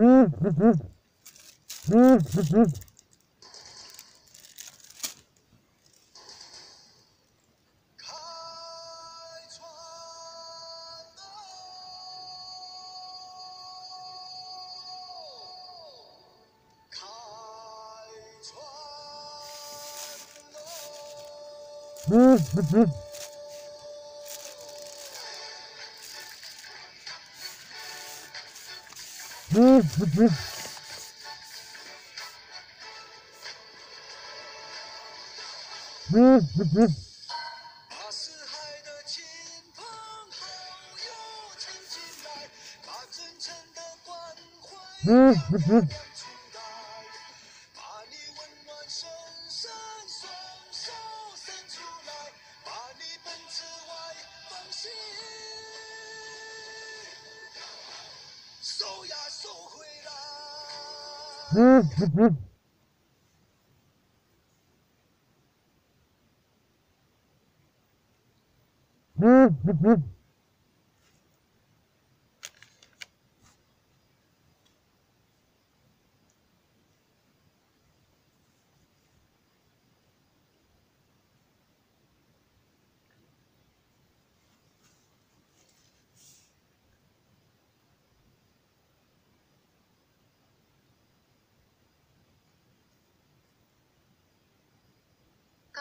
开船喽！开船喽！把四海的亲朋来。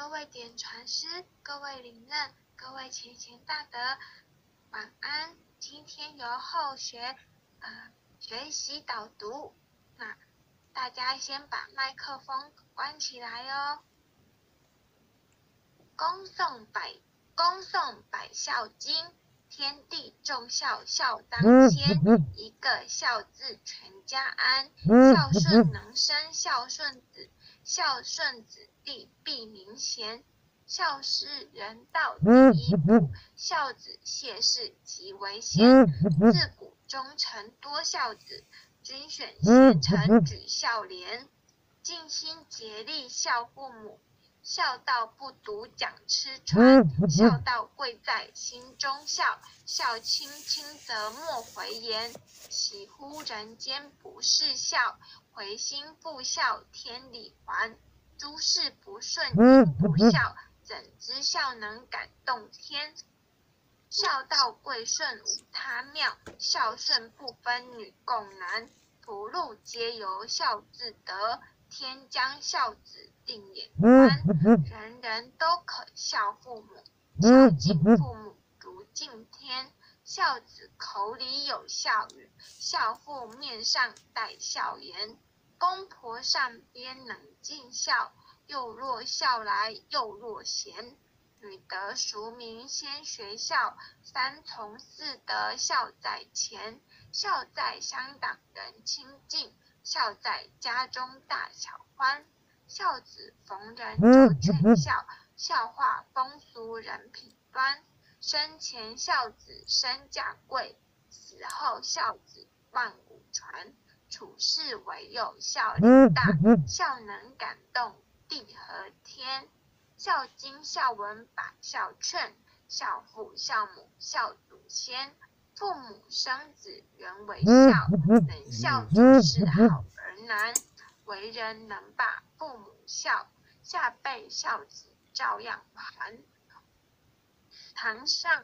位点传师，各位领任，各位前贤大德，晚安。今天由后学呃学习导读，那大家先把麦克风关起来哦。恭送百恭送百孝经，天地众孝孝当先，一个孝字全家安，孝顺 能生孝顺子。孝顺子弟必名贤，孝是人道第一步，孝子谢氏即为先。自古忠臣多孝子，君选贤臣举孝廉，尽心竭力孝父母。孝道不独讲吃穿，孝道贵在心中孝。孝亲亲则莫回言，岂乎人间不是孝？回心不孝，天理还。诸事不顺因不孝，怎知孝能感动天？孝道贵顺无他妙，孝顺不分女共男。福禄皆由孝自得，天将孝子定眼宽。人人都可孝父母，孝敬父母如敬天。孝子口里有孝语，孝父面上带孝颜。公婆上边能尽孝，又若孝来又若贤。女德淑名先学孝，三从四德孝在前。孝在乡党人亲近，孝在家中大小欢。孝子逢人就劝孝，孝化风俗人品端。生前孝子身价贵，死后孝子万古传。处事唯有孝力大，孝能感动地和天。孝经孝文百孝劝，孝父孝母孝祖先。父母生子原为孝，能孝就是好儿男。为人能把父母孝，下辈孝子照样还。堂上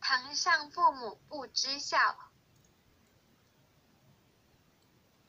堂上父母不知孝，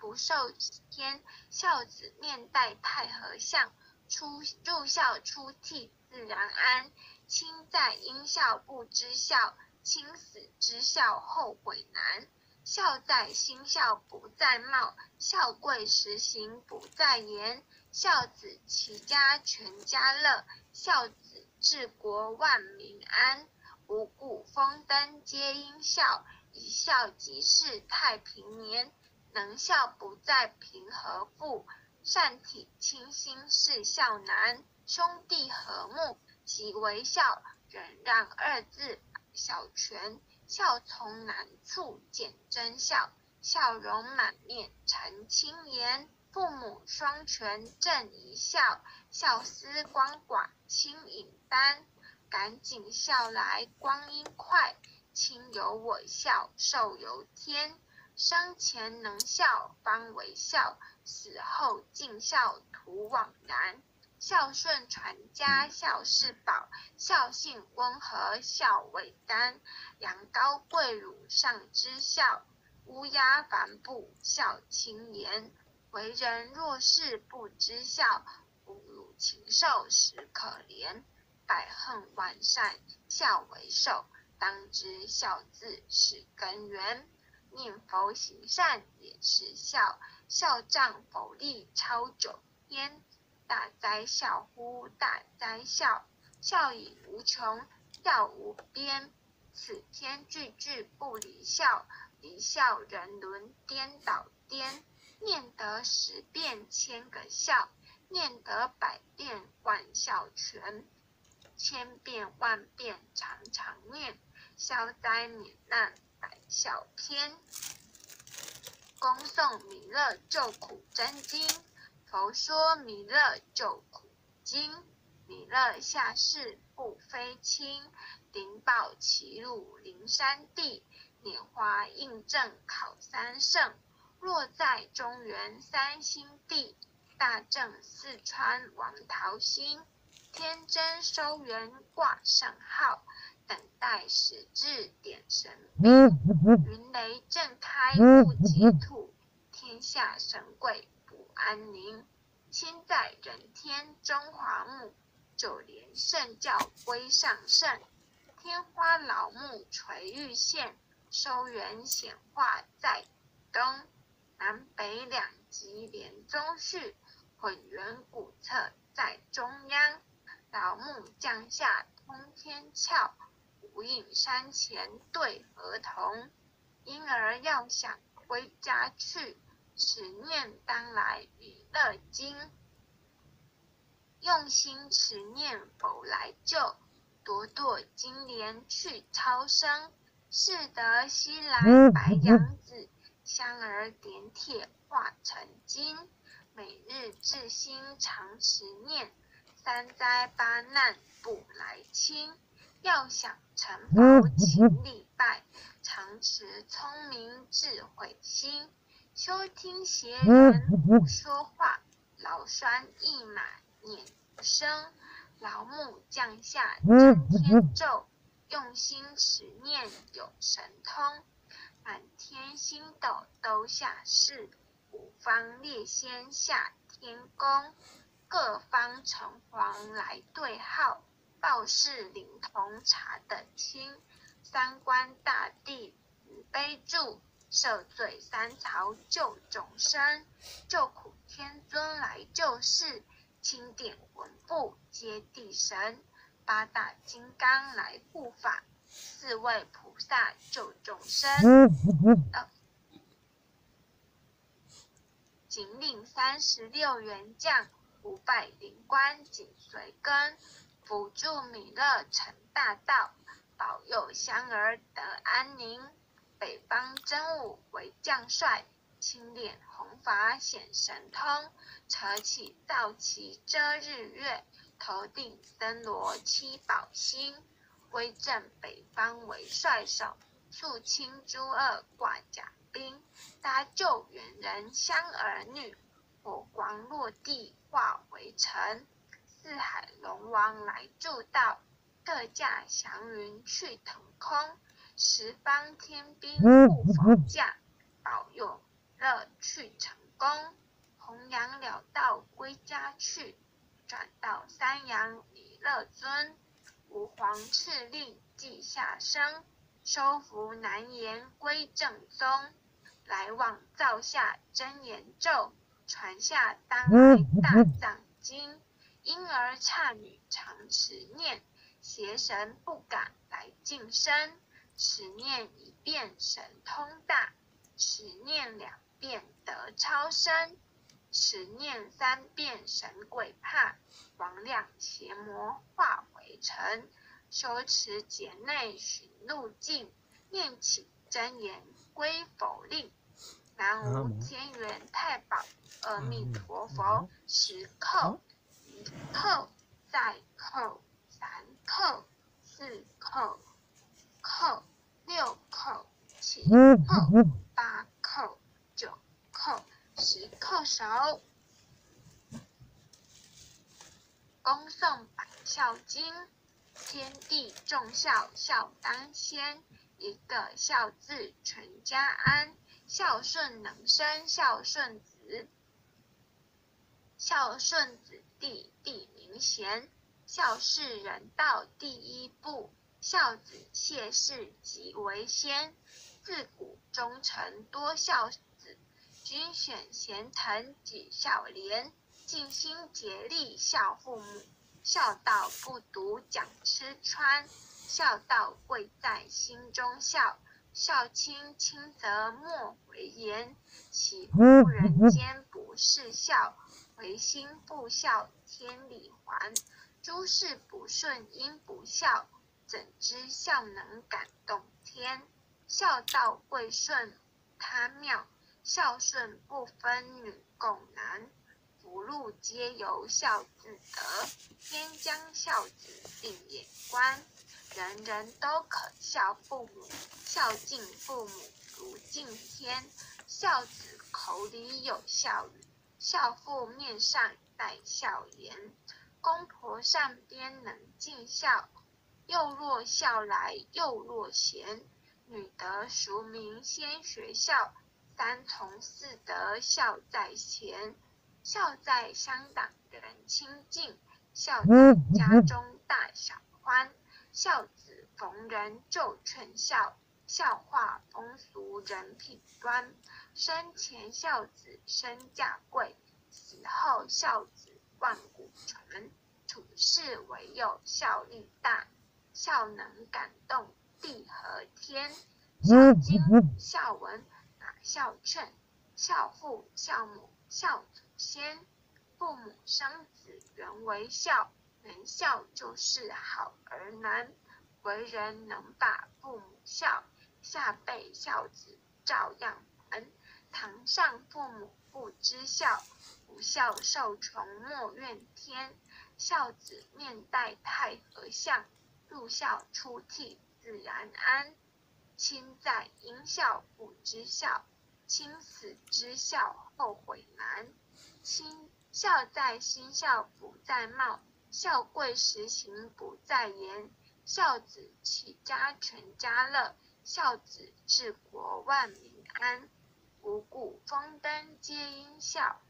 不受天。孝子面带太和相，出入孝出涕自然安。亲在因孝不知孝，亲死知孝后悔难。孝在心孝不在貌，孝贵实行不在言。孝子齐家全家乐，孝子治国万民安。五谷丰登皆因孝，一孝即是太平年。能孝不在贫和富，善体亲心是孝难。兄弟和睦即为孝，忍让二字百孝全。孝从难处见真孝，笑容满面成清颜。父母双全正一孝，孝思光寡轻引担。赶紧孝来光阴快，亲有我孝寿由天。生前能孝方为孝，死后尽孝徒枉然。孝顺传家孝是宝，孝信温和孝为丹。羊羔跪乳上知孝，乌鸦反哺孝亲言。为人若是不知孝，不如禽兽实可怜。百恨万善孝为首，当知孝字是根源。念佛行善也是孝，孝仗佛力超九天。大哉孝乎大哉孝，孝以无穷，孝无边。此天句句不离孝，离孝人伦颠倒颠。念得十遍千个孝，念得百遍万孝全。千遍万遍常常念，消灾免难百孝篇。恭诵弥勒救苦真经。佛说弥勒救苦经，弥勒下世不非轻，灵宝齐入灵山地，拈花印证考三圣。若在中原三星地，大正四川王桃心，天真收元挂上号，等待时至点神兵，云雷震开不吉土，天下神鬼。安宁，亲在人天中华木，九连圣教归上圣。天花老木垂玉线，收元显化在东，南北两极连中续，混元古册在中央。老木降下通天窍，无影山前对河童。婴儿要想归家去。此念当来弥勒经，用心持念佛来救，朵朵金莲去超生。是得西来白杨子，香儿点铁化成金。每日至心常持念，三灾八难不来侵。要想成佛请礼拜，常持聪明智慧心。休听邪人胡说话，劳酸一马念声，劳木降下真天咒，用心持念有神通，满天星斗都下世，五方列仙下天宫，各方城隍来对号，报事灵童查得清，三官大帝慈悲助。赦罪三朝救众生，救苦天尊来救世，钦点文部接地神，八大金刚来护法，四位菩萨救众生。仅领三十六员将，五百灵官紧随跟，辅助弥勒成大道，保佑香儿得安宁。北方真武为将帅，青脸红发显神通，扯起皂旗遮日月，头顶森罗七宝星，威震北方为帅首，肃清诸恶挂甲兵，搭救援人香儿女，火光落地化为尘，四海龙王来助道，各驾祥云去腾空。十方天兵护佛驾，保佑乐去成功。弘扬了道归家去，转到三阳弥勒尊。吾皇敕令记下生，收服难言归正宗。来往造下真言咒，传下当来大藏经。婴儿刹女常持念，邪神不敢来近身。持念一遍神通大，持念两遍得超生，持念三遍神鬼怕，魍魉邪魔化为尘。修持劫内寻路径，念起真言归佛令。南无天元太保阿弥陀佛，十叩，一叩，再叩，三叩，四叩。叩六叩七叩八叩。九叩，十叩首。恭送百孝经，天地众孝，孝当先。一个孝字，全家安。孝顺能生孝顺子，孝顺子弟弟名贤。孝是人道第一步，孝子谢氏即为先。自古忠臣多孝子，君选贤臣举孝廉。尽心竭力孝父母，孝道不独讲吃穿，孝道贵在心中孝。孝亲亲则莫为言，岂乎 人间不是孝？唯心不孝，天理还。诸事不顺因不孝，怎知孝能感动天？孝道贵顺他妙，孝顺不分女共男。福禄皆由孝子得，天将孝子定眼观。人人都可孝父母，孝敬父母如敬天。孝子口里有孝语，孝父面上带孝颜。公婆上边能尽孝，幼若孝来幼若贤。女德淑名先学孝，三从四德孝在前。孝在乡党人亲近，孝在家中大小欢。孝子逢人就劝孝，孝化风俗人品端。生前孝子身价贵，死后孝子万古传。处世唯有孝力大，孝能感动地和天。孝经孝文哪孝劝？孝父孝母孝祖先，父母生子原为孝，能孝就是好儿男。为人能把父母孝，下辈孝子照样还。堂上父母不知孝，不孝受虫莫怨天。孝子面带太和相，入孝出悌自然安。亲在应孝不知孝，亲死知孝后悔难。亲孝在心孝不在貌，孝贵实行不在言。孝子齐家全家乐，孝子治国万民安。五谷丰登皆因孝。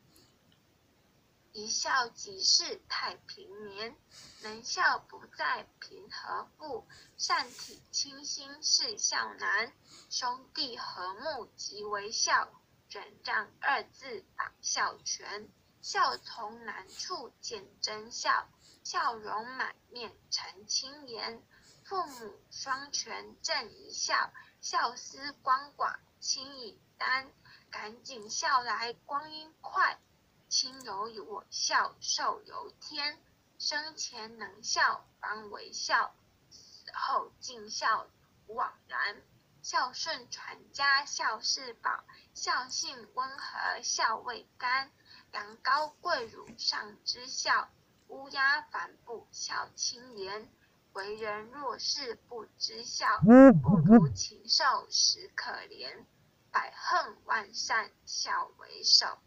一孝即是太平年，能孝不在贫和富，善体亲心是孝难。兄弟和睦即为孝，忍让二字把孝全。孝从难处见真孝，笑容满面成亲颜。父母双全正一孝，孝思光寡亲以担。赶紧孝来光阴快。亲有我孝，寿由天。生前能孝方为孝，死后尽孝枉然。孝顺传家孝是宝，孝性温和孝未干。羊羔跪乳上知孝，乌鸦反哺孝亲言。为人若是不知孝，不如禽兽实可怜。百恨万善孝为首。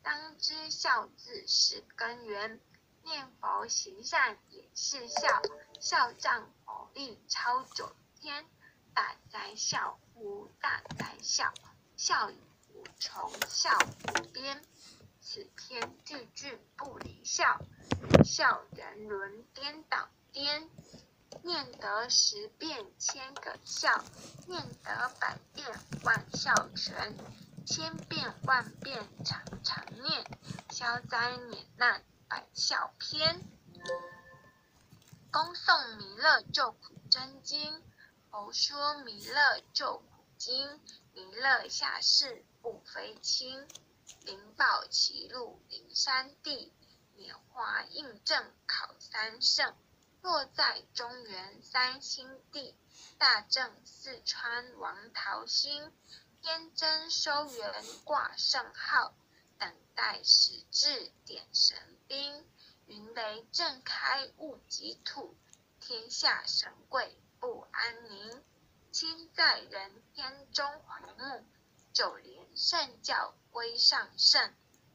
当知孝字是根源，念佛行善也是孝。孝仗佛力超九天，大哉孝乎大哉孝，孝以无穷孝无边。此天地句不离孝，孝人伦颠倒颠。念得十遍千个孝，念得百遍万笑全。千遍万遍常常念，消灾免难百笑篇。恭送弥勒救苦真经，佛说弥勒救苦经。弥勒下世不非亲，灵宝齐路灵山地，拈花印证考三圣。落在中原三星地，大正四川王桃心。天真收元挂圣号，等待时至点神兵。云雷震开物极土，天下神贵不安宁。亲在人天中和睦，九连圣教归上圣，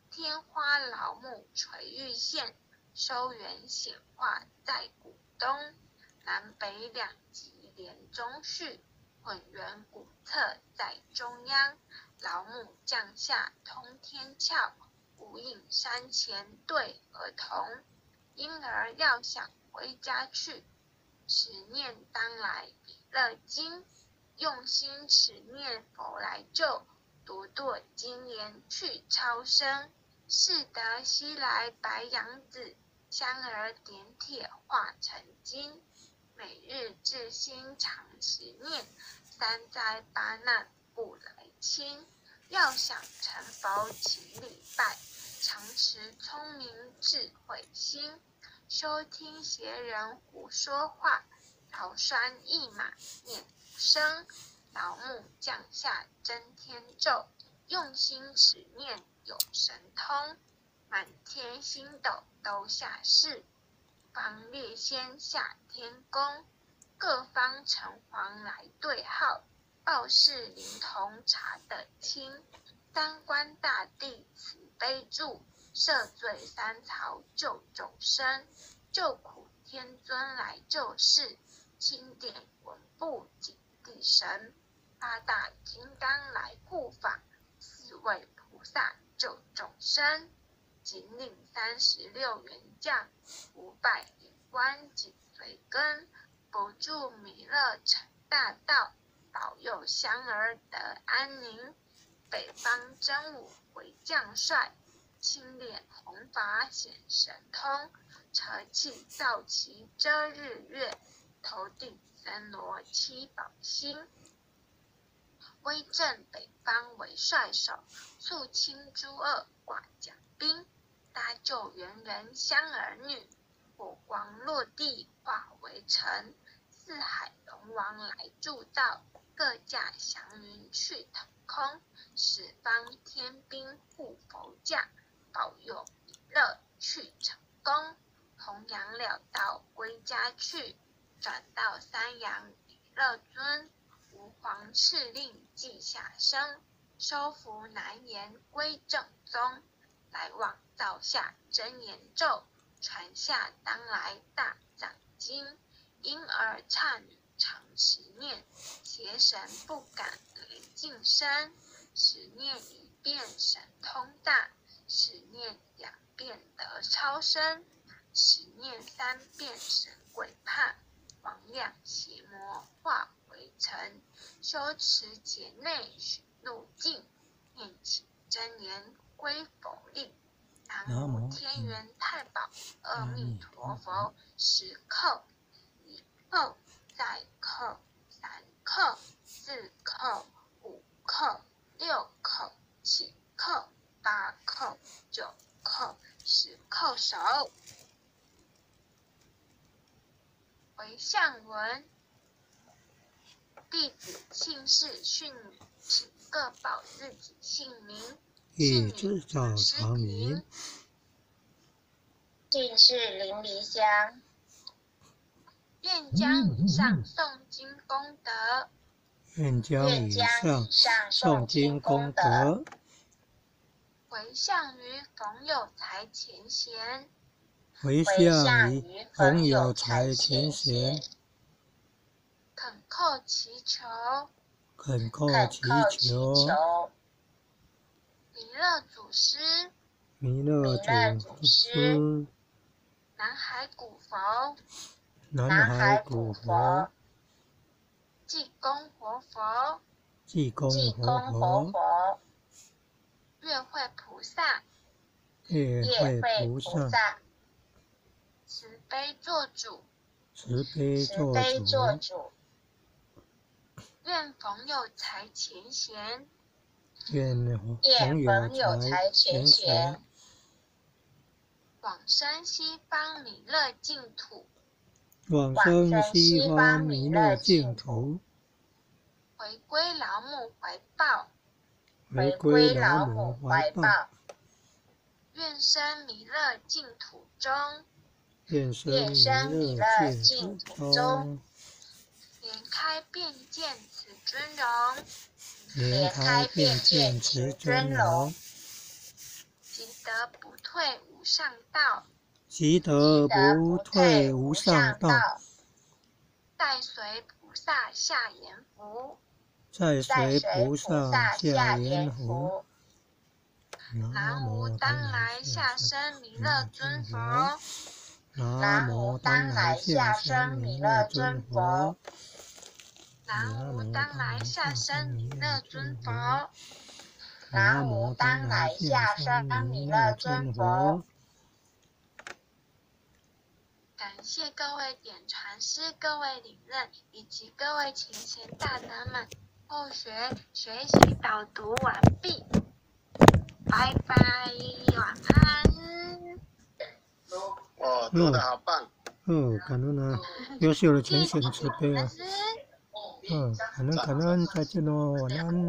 天花老木垂玉线，收元显化在古东，南北两极连中续，混元古侧在中央，老母降下通天窍，无影山前对儿童，婴儿要想回家去，十念当来比乐经。用心持念佛来救，独堕金莲去超生。是得西来白羊子，香儿点铁化成金。每日至心常持念，三灾八难不来侵。要想成佛请礼拜，常持聪明智慧心。收听邪人胡说话，逃栓一马念。生老木降下真天咒，用心持念有神通，满天星斗都下世，方列仙下天宫，各方城隍来对号，报事灵童查得清，三官大帝慈悲助，赦罪三曹救众生，救苦天尊来救世，钦点文部警。地神八大金刚来护法，四位菩萨救众生，仅领三十六元将，五百灵官紧随跟，不住弥勒成大道，保佑香儿得安宁。北方真武为将帅，青脸红发显神通，车气造旗遮日月，头顶。三罗七宝星，威震北方为帅首，肃清诸恶挂甲兵，搭救猿人香儿女，火光落地化为尘，四海龙王来助道，各驾祥云去腾空，十方天兵护佛驾，保佑乐去成功，弘扬了道归家去。转到三阳弥勒尊，吾皇敕令记下生，收服难言归正宗，来往造下真言咒，传下当来大藏经，婴儿刹女常持念，邪神不敢来近身，十念一变神通大，十念两变得超生，十念三变神鬼怕。王亮邪魔化为尘，修持劫内路径，念起真言归佛令。南无天元太保阿弥陀佛，十叩，一叩，再叩，三叩，四叩，五叩，六叩，七叩，八叩，九叩，十叩首。为向文，弟子姓氏训，请各报自己姓名。欲知照常名，姓氏林离香。愿将以上诵经功德，愿将以上诵经功德，回向于冯有才前贤。回向于冯有才前贤，恳叩祈求，恳叩祈求，弥勒祖师，弥勒祖师，南海古佛，南海古佛，济公活佛，济公活佛，月会菩萨，月会菩萨。慈悲做主，慈悲做主。愿逢有财前贤，愿逢有财全全。往生西方弥勒净土，往生西方弥勒净土。回归老母怀抱，回归老母怀抱。愿生弥勒净土中。愿生弥勒净土中，莲开便见此尊容，莲开便见持尊龙，积德不退无上道，积德不退无上道，在随菩萨下言福。在随菩菩萨萨下下言言福。南无当来下生弥勒尊佛，南南无无当当来来下下生生弥弥勒勒尊佛。南无当来下生弥勒尊佛，南无当来下生弥勒尊佛。感谢各位点传师、各位领任以及各位勤贤大德们。后学学习导读完毕，拜拜，晚安。哦，做的好棒。哦，感恩啊，优秀的全选慈悲啊，嗯，感恩感恩，再见喽，晚安。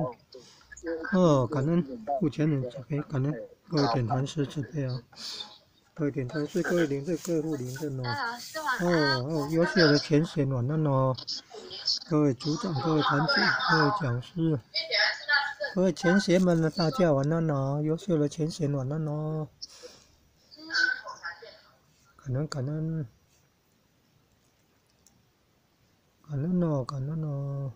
哦，感恩目前人慈悲，感恩各位点传师慈悲啊，各位点传师、各位领队、各位护领任哦。哦哦，优秀的前线晚安哦，各位组长、各位团长、各位讲师、各位前贤们呢，大家晚安哦，优秀的前贤晚安哦，感恩感恩，感恩哦，感恩哦。